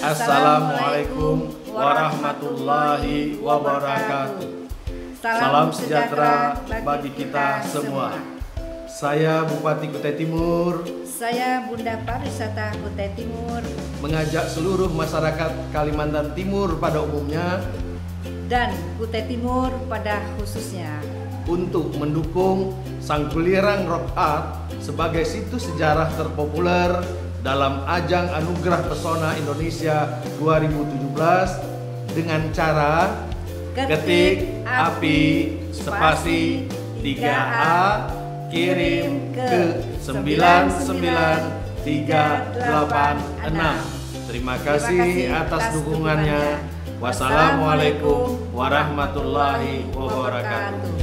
Assalamualaikum warahmatullahi wabarakatuh. Salam sejahtera bagi kita semua. Saya Bupati Kutai Timur Saya Bunda Pariwisata Kutai Timur mengajak seluruh masyarakat Kalimantan Timur pada umumnya dan Kutai Timur pada khususnya untuk mendukung Sang Kulirang Rock Art sebagai situs sejarah terpopuler dalam ajang Anugerah Pesona Indonesia 2017 dengan cara ketik api spasi 3A kirim ke 99386. Terima kasih atas dukungannya. Wassalamualaikum warahmatullahi wabarakatuh.